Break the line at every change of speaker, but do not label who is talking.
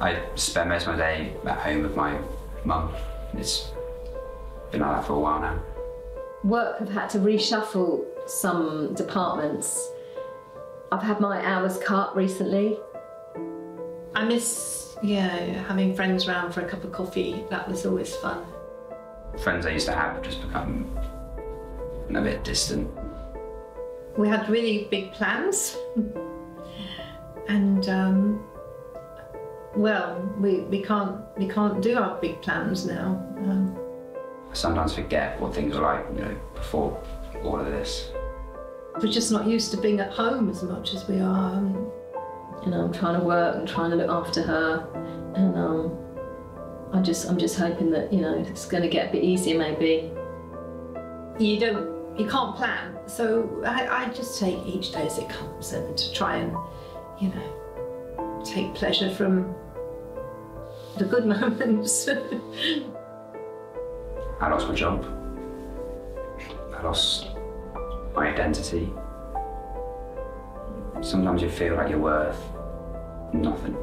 I spend most of my day at home with my mum. It's been like that for a while now.
Work have had to reshuffle some departments. I've had my hours cut recently.
I miss, yeah, having friends around for a cup of coffee. That was always fun.
Friends I used to have have just become a bit distant.
We had really big plans, and um, well, we, we can't we can't do our big plans now. Um,
I sometimes forget what things were like, you know, before all of this.
we're just not used to being at home as much as we are. Um,
You know, I'm trying to work and trying to look after her, and um, I'm just I'm just hoping that you know it's going to get a bit easier maybe.
you don't you can't plan so I, I just take each day as it comes and to try and you know take pleasure from the good moments
I lost my job. I lost my identity. Sometimes you feel like you're worth nothing.